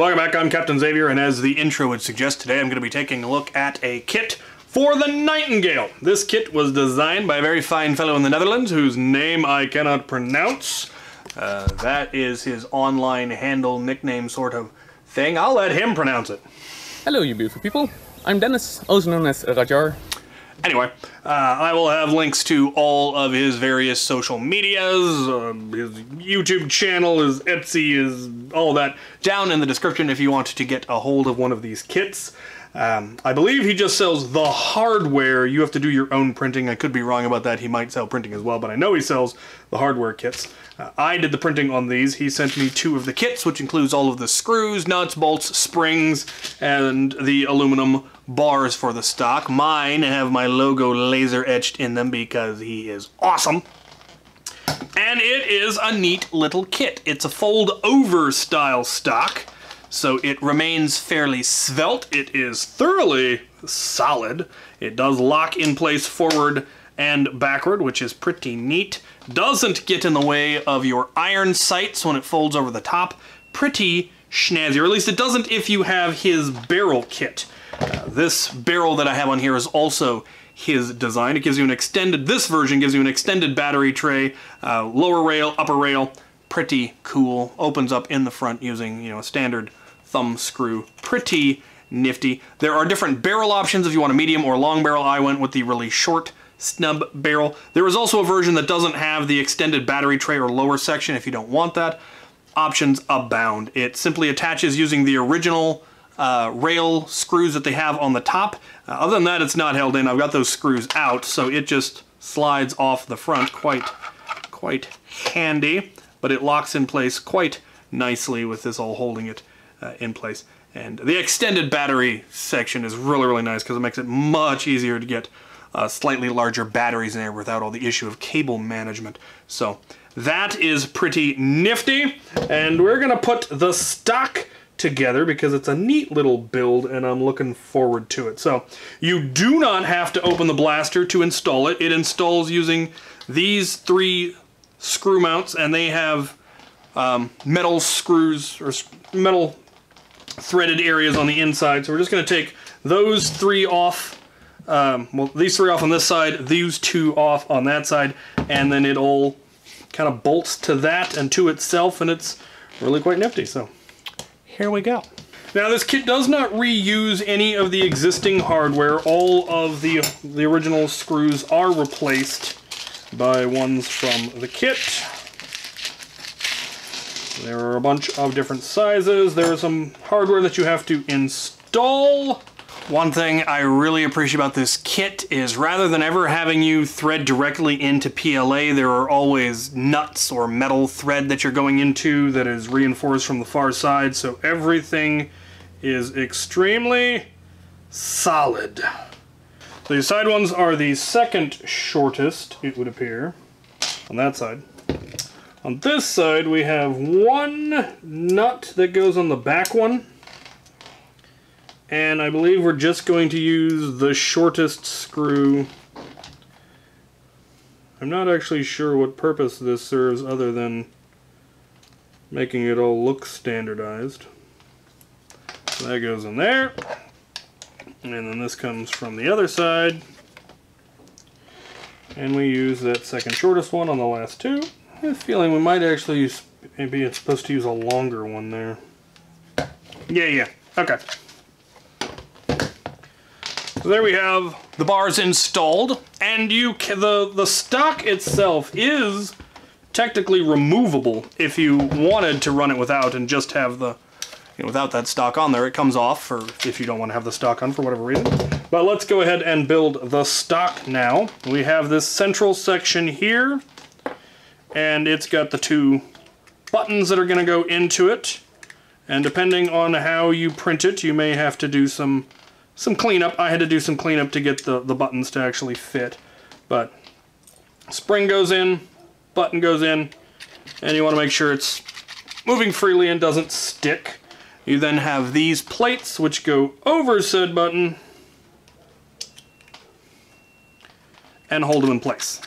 Welcome back, I'm Captain Xavier, and as the intro would suggest, today I'm going to be taking a look at a kit for the Nightingale. This kit was designed by a very fine fellow in the Netherlands, whose name I cannot pronounce. Uh, that is his online handle, nickname sort of thing. I'll let him pronounce it. Hello, you beautiful people. I'm Dennis, also known as Rraijjar. Anyway, uh, I will have links to all of his various social medias, um, his YouTube channel, his Etsy, his all that down in the description if you want to get a hold of one of these kits. Um, I believe he just sells the hardware. You have to do your own printing. I could be wrong about that. He might sell printing as well, but I know he sells the hardware kits. Uh, I did the printing on these. He sent me two of the kits, which includes all of the screws, nuts, bolts, springs, and the aluminum bars for the stock. Mine have my logo laser etched in them because he is awesome. And it is a neat little kit. It's a fold over style stock so it remains fairly svelte. It is thoroughly solid. It does lock in place forward and backward, which is pretty neat. Doesn't get in the way of your iron sights when it folds over the top. Pretty snazzy, or at least it doesn't if you have his barrel kit. This barrel that I have on here is also his design. It gives you an extended, this version gives you an extended battery tray, uh, lower rail, upper rail, pretty cool. Opens up in the front using, you know, a standard thumb screw. Pretty nifty. There are different barrel options if you want a medium or long barrel. I went with the really short snub barrel. There is also a version that doesn't have the extended battery tray or lower section if you don't want that. Options abound. It simply attaches using the original uh, rail screws that they have on the top. Uh, other than that, it's not held in. I've got those screws out, so it just slides off the front quite, quite handy, but it locks in place quite nicely with this all holding it uh, in place. And the extended battery section is really, really nice because it makes it much easier to get uh, slightly larger batteries in there without all the issue of cable management. So that is pretty nifty. And we're going to put the stock together because it's a neat little build and I'm looking forward to it. So you do not have to open the blaster to install it. It installs using these three screw mounts and they have um, metal screws or metal threaded areas on the inside. So we're just going to take those three off. Um, well, these three off on this side, these two off on that side, and then it all kind of bolts to that and to itself, and it's really quite nifty. So here we go. Now this kit does not reuse any of the existing hardware. All of the, the original screws are replaced by ones from the kit. There are a bunch of different sizes. There is some hardware that you have to install. One thing I really appreciate about this kit is rather than ever having you thread directly into PLA, there are always nuts or metal thread that you're going into that is reinforced from the far side, so everything is extremely solid. The side ones are the second shortest, it would appear, on that side. On this side, we have one nut that goes on the back one. And I believe we're just going to use the shortest screw. I'm not actually sure what purpose this serves other than making it all look standardized. So that goes in there. And then this comes from the other side. And we use that second shortest one on the last two. I have a feeling we might actually use, maybe it's supposed to use a longer one there. Yeah, yeah, okay. So there we have the bars installed, and you can, the, the stock itself is technically removable if you wanted to run it without and just have the, you know, without that stock on there. It comes off for if you don't want to have the stock on for whatever reason. But let's go ahead and build the stock now. We have this central section here and it's got the two buttons that are going to go into it. And depending on how you print it, you may have to do some some cleanup. I had to do some cleanup to get the, the buttons to actually fit. But spring goes in, button goes in, and you want to make sure it's moving freely and doesn't stick. You then have these plates which go over said button and hold them in place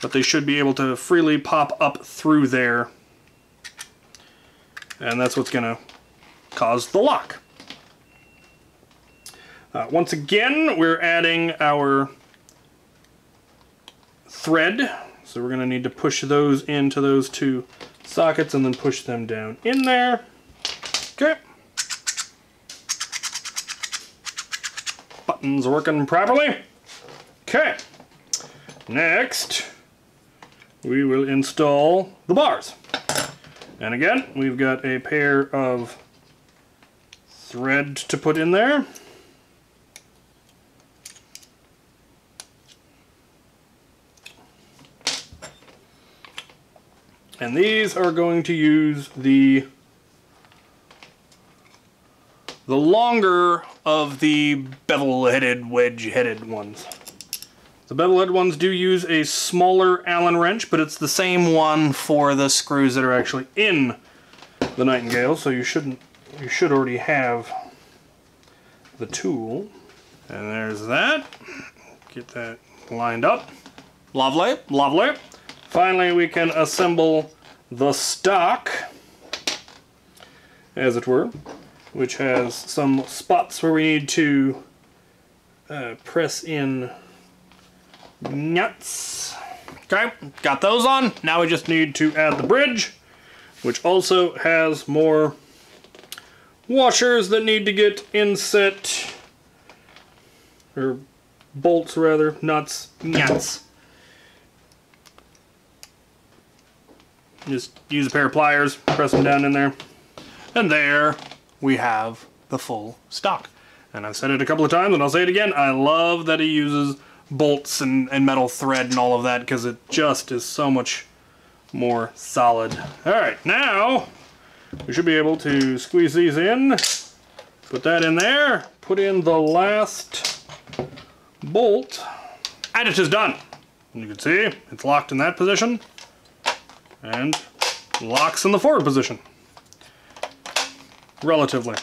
but they should be able to freely pop up through there. And that's what's going to cause the lock. Uh, once again, we're adding our thread. So we're going to need to push those into those two sockets and then push them down in there. Okay. Buttons working properly. Okay. Next, we will install the bars. And again, we've got a pair of thread to put in there. And these are going to use the the longer of the bevel-headed, wedge-headed ones. The bevel-headed ones do use a smaller Allen wrench, but it's the same one for the screws that are actually in the Nightingale, so you shouldn't you should already have the tool. And there's that. Get that lined up. Lovely, lovely. Finally, we can assemble the stock, as it were, which has some spots where we need to uh, press in nuts. Okay, got those on. Now we just need to add the bridge, which also has more washers that need to get inset, or bolts rather, nuts, nuts. Just use a pair of pliers, press them down in there. And there we have the full stock. And I've said it a couple of times and I'll say it again. I love that he uses bolts and, and metal thread and all of that because it just is so much more solid. Alright, now we should be able to squeeze these in, put that in there, put in the last bolt, and it is done. You can see it's locked in that position and locks in the forward position. Relatively.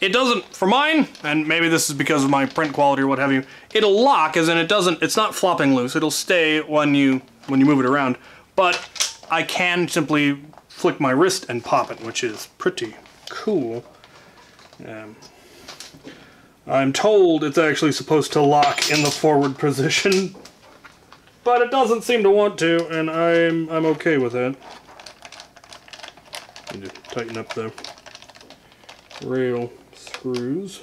It doesn't, for mine, and maybe this is because of my print quality or what have you, it'll lock as in it doesn't, it's not flopping loose. It'll stay when you, when you move it around. But I can simply flick my wrist and pop it, which is pretty cool. Um, I'm told it's actually supposed to lock in the forward position, but it doesn't seem to want to, and I'm I'm okay with it. Need to tighten up the rail screws.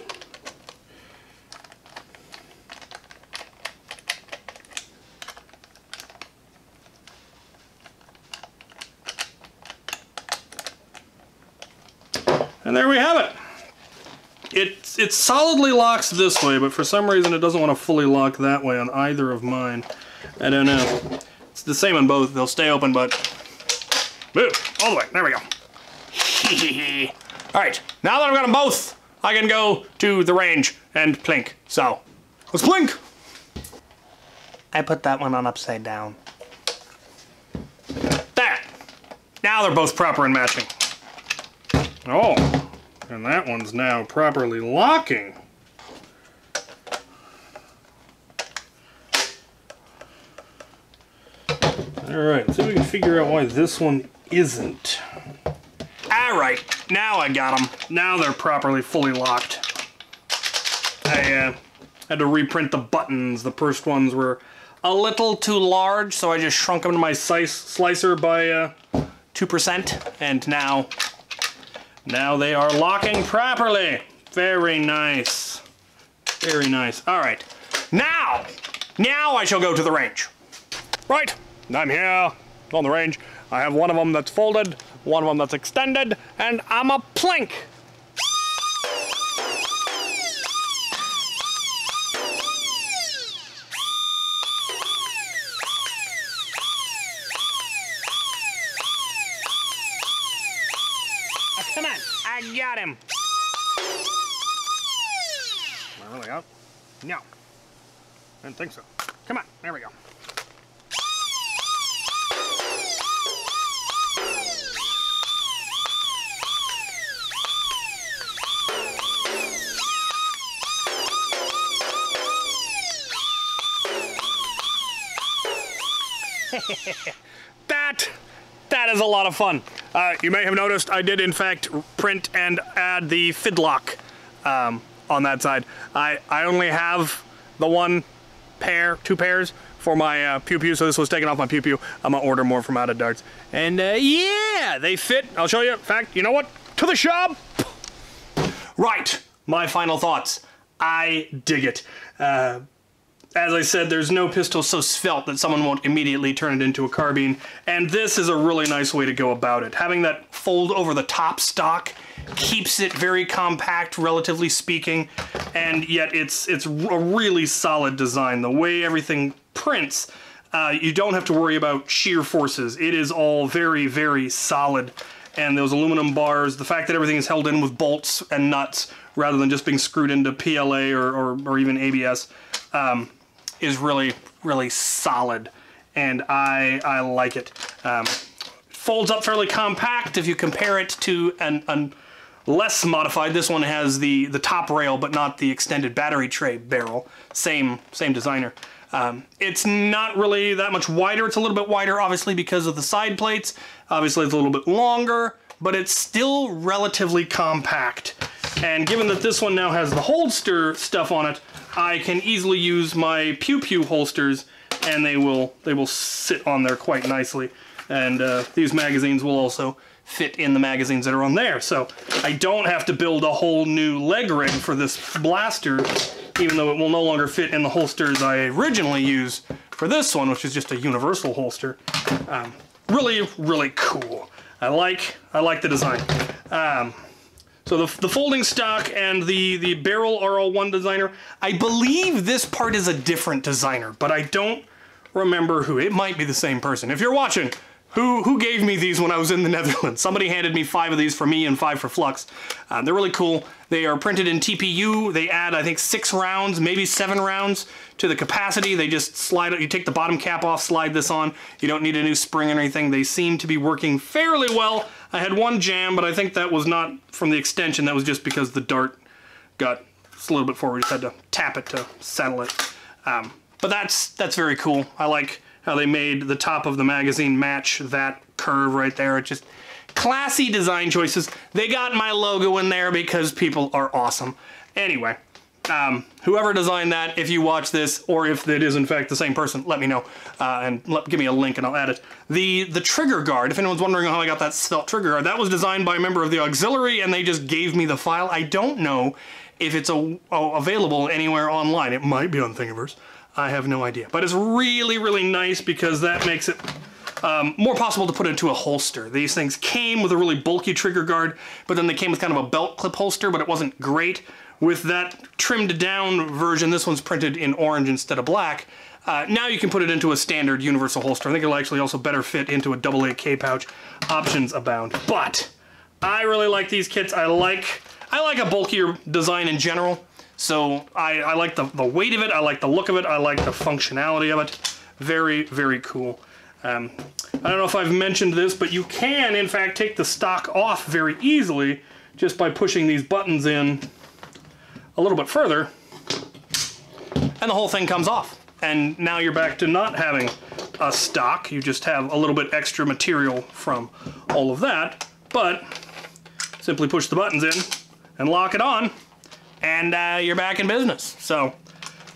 And there we have it. It, it solidly locks this way, but for some reason it doesn't want to fully lock that way on either of mine. I don't know. It's the same on both. They'll stay open, but move all the way. There we go. all right, now that I've got them both, I can go to the range and plink. So, let's plink. I put that one on upside down. There. Now they're both proper and matching. Oh, and that one's now properly locking. Alright, if we can figure out why this one isn't. Alright, now I got them. Now they're properly fully locked. I uh, had to reprint the buttons. The first ones were a little too large, so I just shrunk them to my slice, slicer by uh, 2%, and now, now they are locking properly. Very nice. Very nice. Alright, now, now I shall go to the range. Right, I'm here on the range. I have one of them that's folded, one of them that's extended, and I'm a plink. Oh, ah, come on, I got him. Am I really out? No. I didn't think so. Come on, there we go. that that is a lot of fun. Uh, you may have noticed I did in fact print and add the fidlock um, on that side. I, I only have the one pair, two pairs for my uh, pew pew, so this was taken off my pew pew. I'm gonna order more from Out of Darts. And uh, yeah, they fit. I'll show you. In fact, you know what? To the shop. Right, my final thoughts. I dig it. Uh, as I said, there's no pistol so svelte that someone won't immediately turn it into a carbine, and this is a really nice way to go about it. Having that fold over the top stock keeps it very compact, relatively speaking, and yet it's it's a really solid design. The way everything prints, uh, you don't have to worry about shear forces. It is all very, very solid, and those aluminum bars, the fact that everything is held in with bolts and nuts rather than just being screwed into PLA or, or, or even ABS, um, is really, really solid, and I, I like it. Um, folds up fairly compact if you compare it to an, an less modified. This one has the, the top rail, but not the extended battery tray barrel. Same, same designer. Um, it's not really that much wider. It's a little bit wider, obviously, because of the side plates. Obviously, it's a little bit longer, but it's still relatively compact. And given that this one now has the holster stuff on it, I can easily use my Pew Pew holsters and they will they will sit on there quite nicely. And uh, these magazines will also fit in the magazines that are on there. So I don't have to build a whole new leg ring for this blaster, even though it will no longer fit in the holsters I originally used for this one, which is just a universal holster. Um, really, really cool. I like I like the design. Um, so the, the folding stock and the, the barrel are all one designer. I believe this part is a different designer, but I don't remember who. It might be the same person. If you're watching, who, who gave me these when I was in the Netherlands? Somebody handed me five of these for me and five for Flux. Uh, they're really cool. They are printed in TPU. They add, I think, six rounds, maybe seven rounds to the capacity. They just slide it. You take the bottom cap off, slide this on. You don't need a new spring or anything. They seem to be working fairly well. I had one jam, but I think that was not from the extension. That was just because the dart got a little bit forward. We just had to tap it to settle it. Um, but that's that's very cool. I like how they made the top of the magazine match that curve right there. It just classy design choices. They got my logo in there because people are awesome. Anyway, um, whoever designed that, if you watch this, or if it is in fact the same person, let me know uh, and let, give me a link and I'll add it. The the trigger guard, if anyone's wondering how I got that svelte trigger guard, that was designed by a member of the auxiliary and they just gave me the file. I don't know if it's a, a, available anywhere online. It might be on Thingiverse. I have no idea. But it's really, really nice because that makes it um, more possible to put into a holster. These things came with a really bulky trigger guard, but then they came with kind of a belt clip holster, but it wasn't great. With that trimmed down version, this one's printed in orange instead of black. Uh, now you can put it into a standard universal holster. I think it'll actually also better fit into a double AK pouch. Options abound. But I really like these kits. I like I like a bulkier design in general. So I, I like the, the weight of it. I like the look of it. I like the functionality of it. Very, very cool. Um, I don't know if I've mentioned this, but you can, in fact, take the stock off very easily just by pushing these buttons in a little bit further, and the whole thing comes off. And now you're back to not having a stock. You just have a little bit extra material from all of that, but simply push the buttons in and lock it on, and uh, you're back in business. So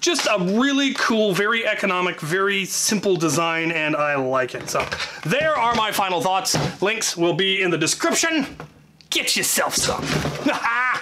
just a really cool, very economic, very simple design, and I like it. So there are my final thoughts. Links will be in the description. Get yourself some.